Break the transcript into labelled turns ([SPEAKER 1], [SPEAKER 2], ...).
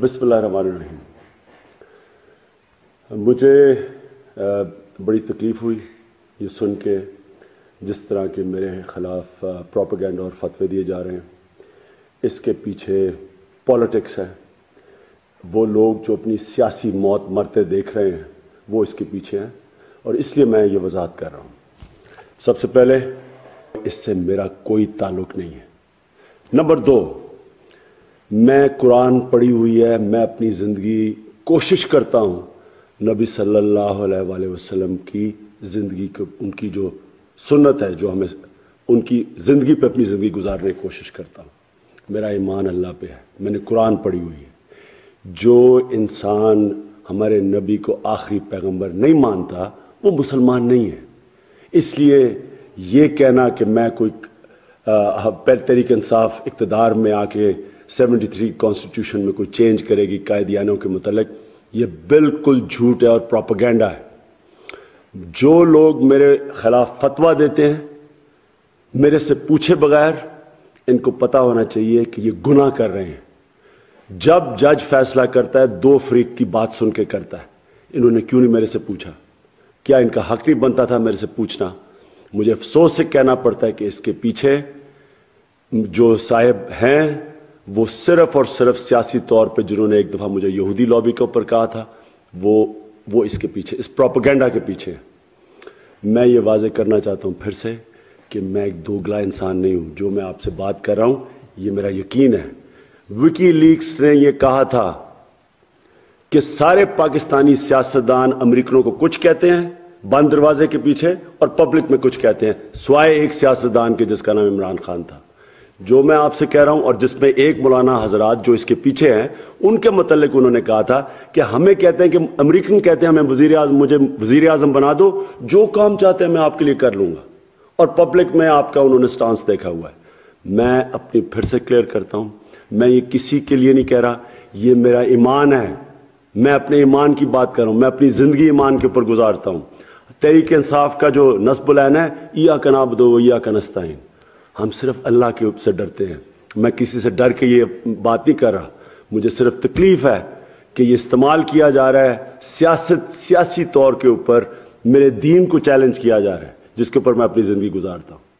[SPEAKER 1] بسم اللہ الرحمن الرحیم۔ مجھے بڑی تکلیف ہوئی یہ سن کے، جس طرح کے میرے خلاف پروپیگنڈ اور فتوے دیے جا رہے ہیں۔ اس کے پیچھے پالیٹکس ہے۔ وہ لوگ جو اپنی سیاسی موت مرتے دیکھ رہے ہیں، وہ اس کے پیچھے ہیں۔ اور اس لیے میں یہ وضاحت کر رہا ہوں۔ سب سے پہلے، اس سے میرا کوئی تعلق نہیں ہے۔ نمبر دو میں قرآن پڑھی ہوئی ہے، میں اپنی زندگی کوشش کرتا ہوں۔ نبی صلی اللہ علیہ وآلہ وسلم کی زندگی کو، ان کی جو سنت ہے، جو ہمیں ان کی زندگی پہ اپنی زندگی گزارنے کی کوشش کرتا ہوں۔ میرا ایمان اللہ پہ ہے۔ میں نے قرآن پڑھی ہوئی ہے۔ جو انسان ہمارے نبی کو آخری پیغمبر نہیں مانتا، وہ مسلمان نہیں ہے۔ اس لیے یہ کہنا کہ میں کوئی تحریک ہاں، انصاف، اقتدار میں آ کے سیونٹی تھری کانسٹیٹیوشن میں کوئی چینج کرے گی قائدیانوں کے متعلق، یہ بالکل جھوٹ ہے اور پروپگینڈا ہے۔ جو لوگ میرے خلاف فتوا دیتے ہیں، میرے سے پوچھے بغیر ان کو پتا ہونا چاہیے کہ یہ گناہ کر رہے ہیں۔ جب جج فیصلہ کرتا ہے، دو فریق کی بات سن کے کرتا ہے۔ انہوں نے کیوں نہیں میرے سے پوچھا؟ کیا ان کا حق نہیں بنتا تھا میرے سے پوچھنا؟ مجھے افسوس سے کہنا پڑتا ہے کہ اس کے پیچھے جو صاحب ہیں وہ صرف اور صرف سیاسی طور پہ جنہوں نے ایک دفعہ مجھے یہودی لابی کے اوپر کہا تھا، وہ وہ اس کے پیچھے، اس پروپگینڈا کے پیچھے میں یہ واضح کرنا چاہتا ہوں پھر سے کہ میں ایک دوگلا انسان نہیں ہوں۔ جو میں آپ سے بات کر رہا ہوں، یہ میرا یقین ہے۔ وکی لیکس نے یہ کہا تھا کہ سارے پاکستانی سیاستدان امریکنوں کو کچھ کہتے ہیں، بند دروازے کے پیچھے، اور پبلک میں کچھ کہتے ہیں۔ سوائے ایک سیاستدان کے، جس کا نام عمران خان تھا۔ جو میں آپ سے کہہ رہا ہوں اور جس میں ایک مولانا حضرات جو اس کے پیچھے ہیں، ان کے متعلق انہوں نے کہا تھا کہ ہمیں کہتے ہیں کہ امریکن کہتے ہیں، ہمیں وزیر اعظم، مجھے وزیر اعظم بنا دو، جو کام چاہتے ہیں میں آپ کے لیے کر لوں گا۔ اور پبلک میں آپ کا انہوں نے سٹانس دیکھا ہوا ہے۔ میں اپنی پھر سے کلیئر کرتا ہوں، میں یہ کسی کے لیے نہیں کہہ رہا، یہ میرا ایمان ہے۔ میں اپنے ایمان کی بات کر رہا ہوں، میں اپنی زندگی ایمان کے اوپر گزارتا ہوں۔ تحریک انصاف کا جو نصب العین ہے یا کا دو یا کا نستعین ہم صرف اللہ کے سے ڈرتے ہیں۔ میں کسی سے ڈر کے یہ بات نہیں کر رہا۔ مجھے صرف تکلیف ہے کہ یہ استعمال کیا جا رہا ہے سیاست، سیاسی طور کے اوپر میرے دین کو چیلنج کیا جا رہا ہے، جس کے اوپر میں اپنی زندگی گزارتا ہوں۔